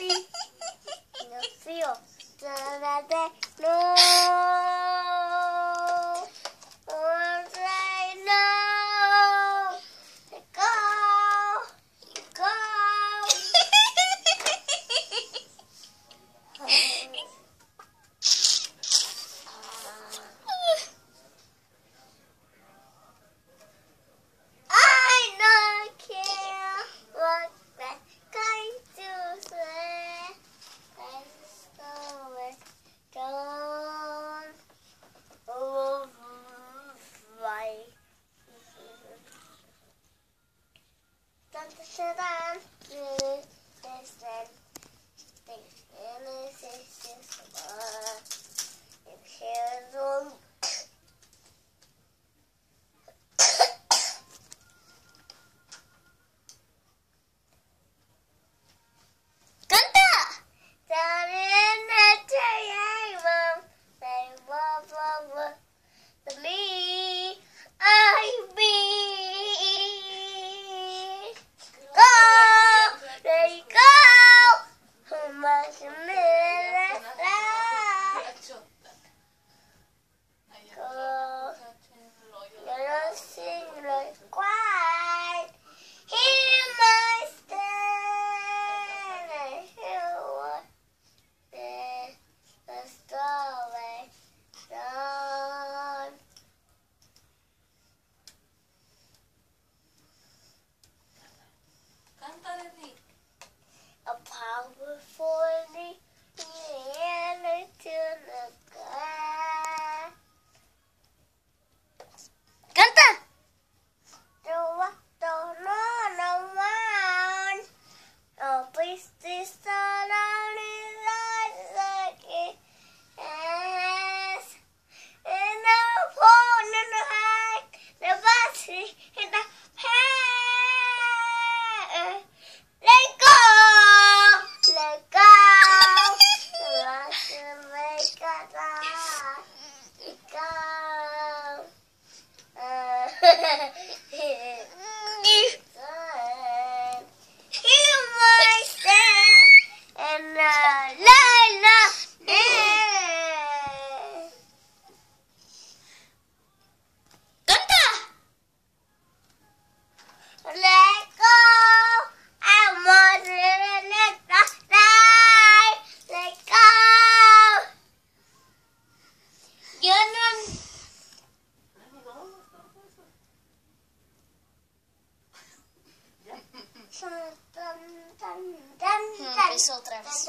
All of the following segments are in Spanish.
Lucio, no, Por eso otra vez.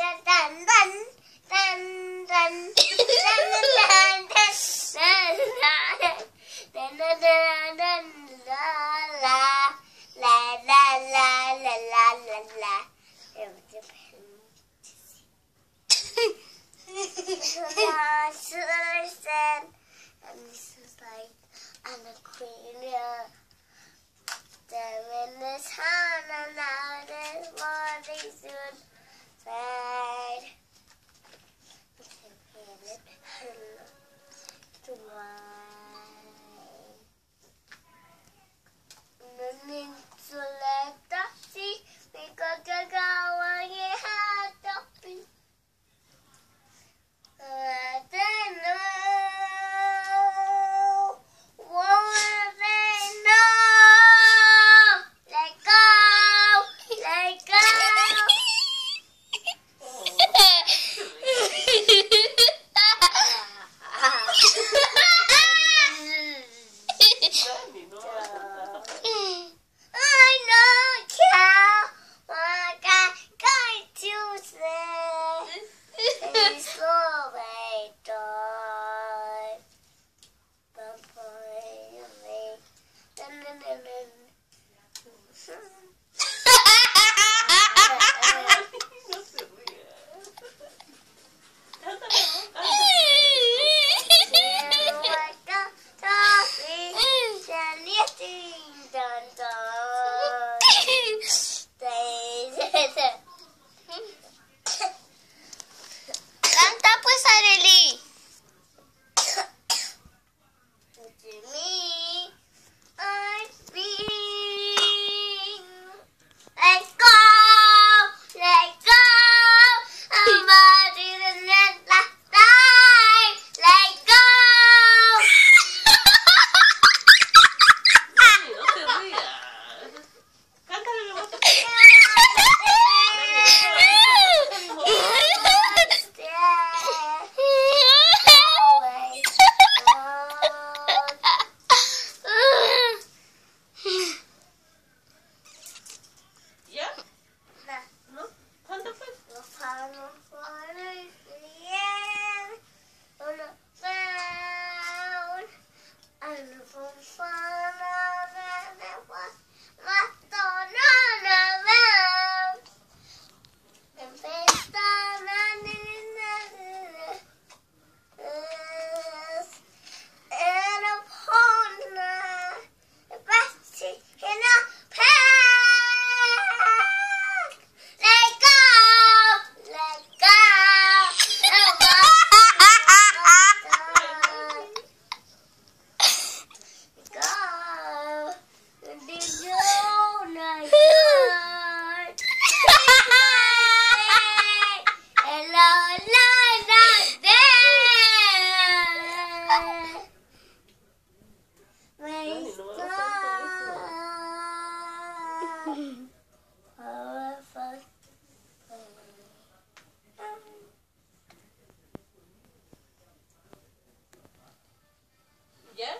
¿Ya?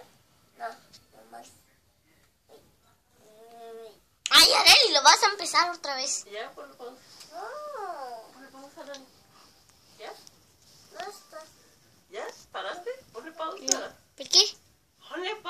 No, nomás. Ay, Areli, lo vas a empezar otra vez. ¿Ya? ¿Por qué? ¿Ya? ¿Ya? ¿Paraste? Ponle pausa. ¿Por qué? Pausa.